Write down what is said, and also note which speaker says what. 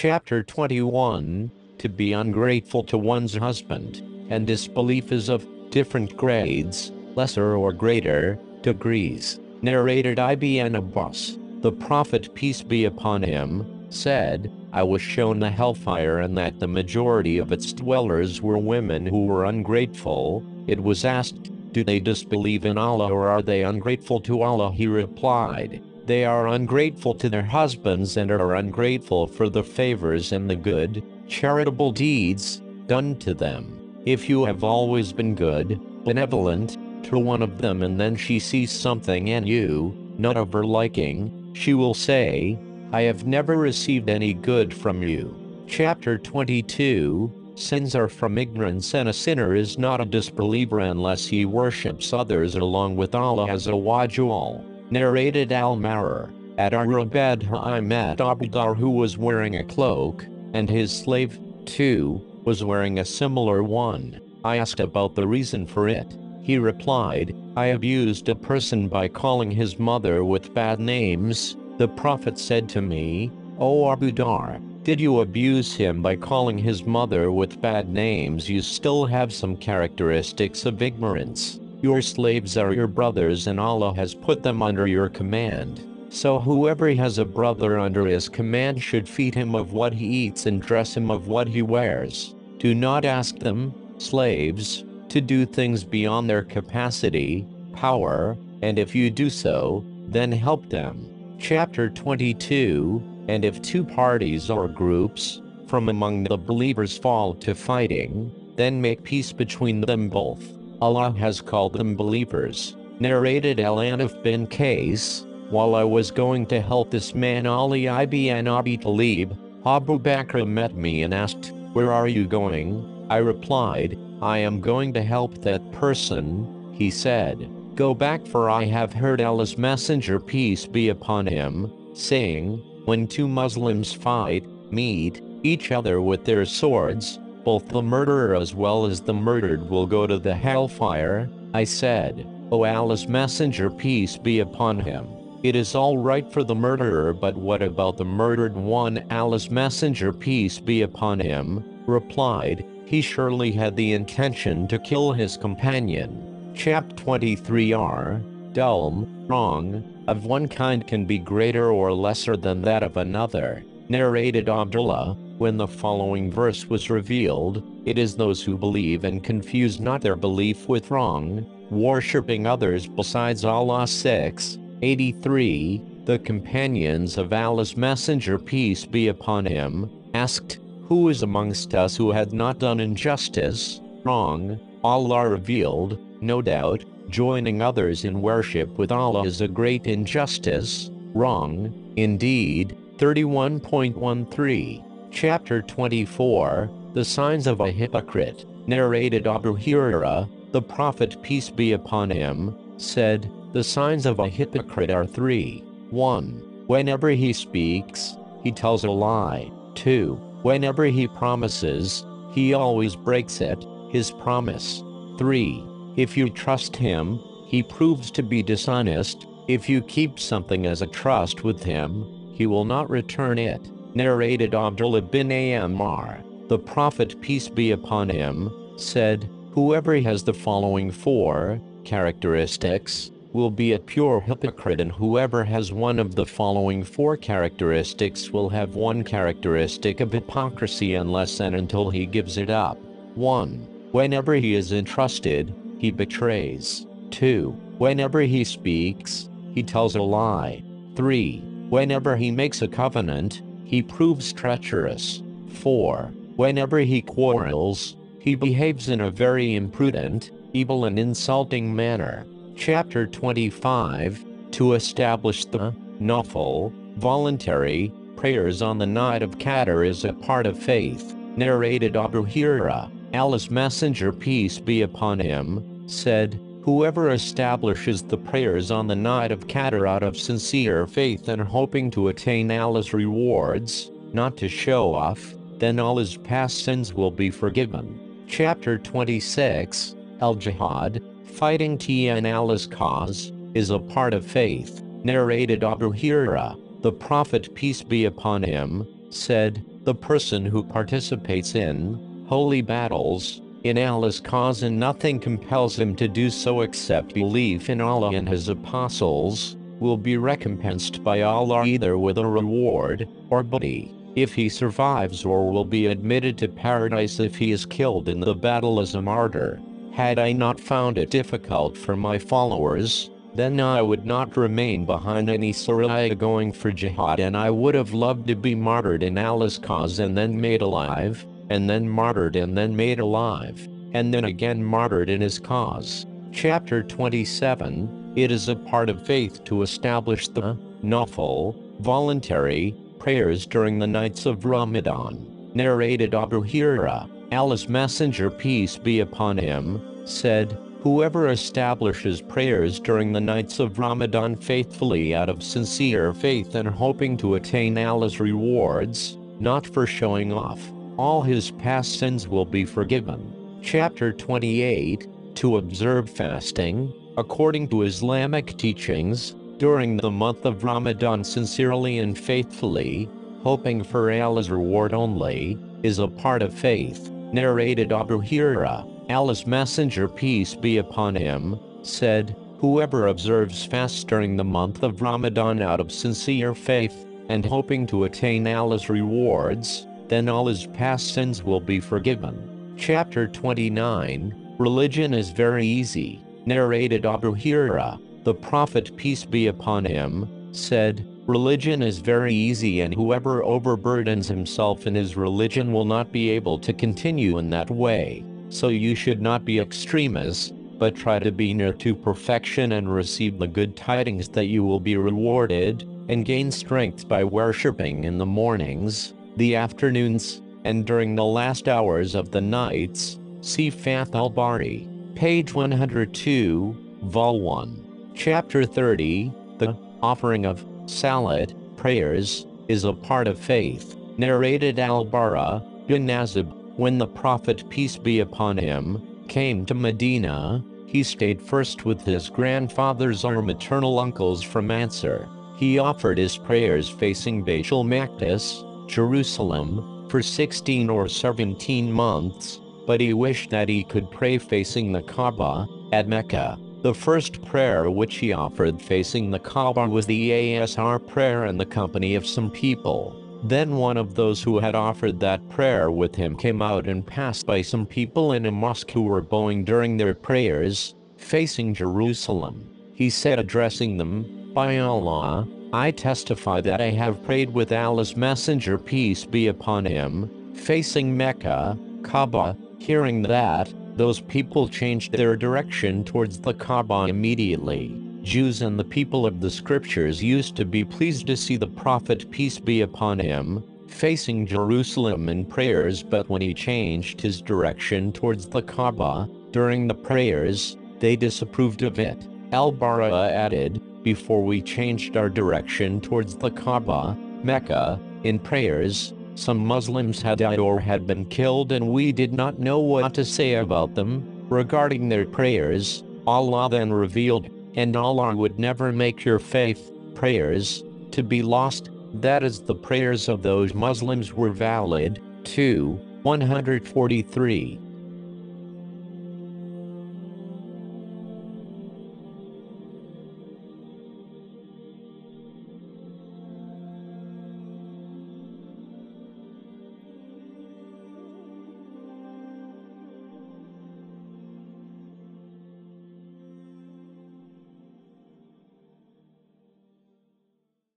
Speaker 1: Chapter 21 To be ungrateful to one's husband, and disbelief is of different grades, lesser or greater, degrees. Narrated Ibn Abbas. The Prophet, peace be upon him, said, I was shown the hellfire and that the majority of its dwellers were women who were ungrateful. It was asked, Do they disbelieve in Allah or are they ungrateful to Allah? He replied, They are ungrateful to their husbands and are ungrateful for the favors and the good, charitable deeds done to them. If you have always been good, benevolent, to one of them and then she sees something in you, not of her liking, she will say, I have never received any good from you. Chapter 22 Sins are from ignorance, and a sinner is not a disbeliever unless he worships others along with Allah Azza wa Jal. Narrated Al Ma'rur. At Arabad I met Abu Dhar who was wearing a cloak, and his slave, too, was wearing a similar one. I asked about the reason for it. He replied, I abused a person by calling his mother with bad names. The Prophet said to me, O Abu Dhar, did you abuse him by calling his mother with bad names? You still have some characteristics of ignorance. Your slaves are your brothers and Allah has put them under your command. So whoever has a brother under his command should feed him of what he eats and dress him of what he wears. Do not ask them, slaves, to do things beyond their capacity, power, and if you do so, then help them. Chapter 22 And if two parties or groups from among the believers fall to fighting, then make peace between them both. Allah has called them believers. Narrated Al Ahnaf bin Qais, while I was going to help this man Ali ibn Abi Talib, Abu Bakr met me and asked, Where are you going? I replied, I am going to help that person, he said. Go back for I have heard Allah's messenger peace be upon him, saying, When two Muslims fight, meet, each other with their swords, both the murderer as well as the murdered will go to the hellfire. I said, O Allah's messenger peace be upon him. It is all right for the murderer but what about the murdered one Allah's messenger peace be upon him, replied, he surely had the intention to kill his companion. Chap 23r, dull, wrong, of one kind can be greater or lesser than that of another. Narrated Abdullah, when the following verse was revealed, it is those who believe and confuse not their belief with wrong, worshipping others besides Allah. 6, 83, the companions of Allah's messenger peace be upon him, asked, who is amongst us who had not done injustice, wrong, Allah revealed, no doubt, joining others in worship with Allah is a great injustice, wrong, indeed, 31.13, chapter 24, the signs of a hypocrite, narrated Abu Huraira, the Prophet peace be upon him, said, the signs of a hypocrite are three. 1. Whenever he speaks, he tells a lie. 2 Whenever he promises, he always breaks it, his promise. 3. If you trust him, he proves to be dishonest. If you keep something as a trust with him, he will not return it. Narrated Abdullah bin Amr, the Prophet peace be upon him, said, Whoever has the following four characteristics, will be a pure hypocrite and whoever has one of the following four characteristics will have one characteristic of hypocrisy unless and until he gives it up. 1. Whenever he is entrusted, he betrays. 2. Whenever he speaks, he tells a lie. 3. Whenever he makes a covenant, he proves treacherous. 4. Whenever he quarrels, he behaves in a very imprudent, evil and insulting manner. Chapter 25 To establish the Nafil, voluntary, prayers on the night of Qadr is a part of faith. Narrated Abu Huraira, Allah's Messenger peace be upon him, said, Whoever establishes the prayers on the night of Qadr out of sincere faith and hoping to attain Allah's rewards, not to show off, then all his past sins will be forgiven. Chapter 26 Al Jihad Fighting TN Allah's cause is a part of faith. Narrated Abu Huraira, the Prophet peace be upon him, said, the person who participates in holy battles in Allah's cause and nothing compels him to do so except belief in Allah and His apostles, will be recompensed by Allah either with a reward or booty if he survives or will be admitted to paradise if he is killed in the battle as a martyr. Had I not found it difficult for my followers, then I would not remain behind any Sariya going for jihad and I would have loved to be martyred in Allah's cause and then made alive, and then martyred and then made alive, and then again martyred in his cause. Chapter 27 It is a part of faith to establish the nafil, voluntary, prayers during the nights of Ramadan. Narrated Abu Huraira, Allah's Messenger peace be upon him, said, Whoever establishes prayers during the nights of Ramadan faithfully out of sincere faith and hoping to attain Allah's rewards, not for showing off, all his past sins will be forgiven. Chapter 28 To observe fasting, according to Islamic teachings, during the month of Ramadan sincerely and faithfully, hoping for Allah's reward only, is a part of faith. Narrated Abu Huraira. Allah's Messenger peace be upon him, said, Whoever observes fast during the month of Ramadan out of sincere faith, and hoping to attain Allah's rewards, then all his past sins will be forgiven. Chapter 29 Religion is very easy. Narrated Abu Huraira, the Prophet peace be upon him, said, Religion is very easy and whoever overburdens himself in his religion will not be able to continue in that way. So you should not be extremists, but try to be near to perfection and receive the good tidings that you will be rewarded, and gain strength by worshipping in the mornings, the afternoons, and during the last hours of the nights. See Fath al-Bari, page 102, vol 1. Chapter 30, the offering of salat, prayers, is a part of faith. Narrated al-Bara bin Azib when the Prophet, peace be upon him, came to Medina, he stayed first with his grandfathers or maternal uncles from Ansar. He offered his prayers facing Baitul Maqdis, Jerusalem, for 16 or 17 months, but he wished that he could pray facing the Kaaba, at Mecca. The first prayer which he offered facing the Kaaba was the Asr prayer in the company of some people. Then one of those who had offered that prayer with him came out and passed by some people in a mosque who were bowing during their prayers, facing Jerusalem. He said addressing them, By Allah, I testify that I have prayed with Allah's Messenger peace be upon him, facing Mecca, Kaaba. Hearing that, those people changed their direction towards the Kaaba immediately. Jews and the people of the scriptures used to be pleased to see the prophet peace be upon him, facing Jerusalem in prayers but when he changed his direction towards the Kaaba, during the prayers, they disapproved of it. Al-Bara added, before we changed our direction towards the Kaaba, Mecca, in prayers, some Muslims had died or had been killed and we did not know what to say about them. Regarding their prayers, Allah then revealed, and Allah would never make your faith, prayers, to be lost, that is the prayers of those Muslims were valid. 2. 143.